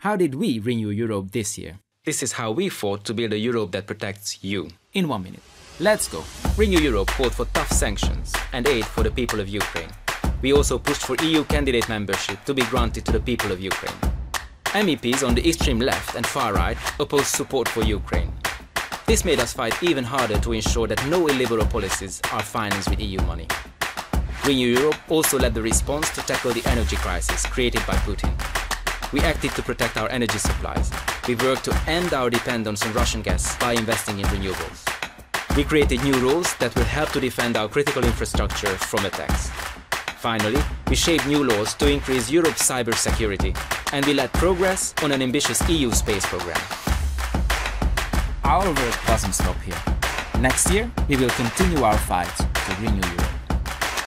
How did we renew Europe this year? This is how we fought to build a Europe that protects you. In one minute. Let's go. Renew Europe called for tough sanctions and aid for the people of Ukraine. We also pushed for EU candidate membership to be granted to the people of Ukraine. MEPs on the extreme left and far right opposed support for Ukraine. This made us fight even harder to ensure that no illiberal policies are financed with EU money. Renew Europe also led the response to tackle the energy crisis created by Putin. We acted to protect our energy supplies. We worked to end our dependence on Russian gas by investing in renewables. We created new rules that will help to defend our critical infrastructure from attacks. Finally, we shaped new laws to increase Europe's cybersecurity, and we led progress on an ambitious EU space program. Our work doesn't stop here. Next year, we will continue our fight to renew Europe.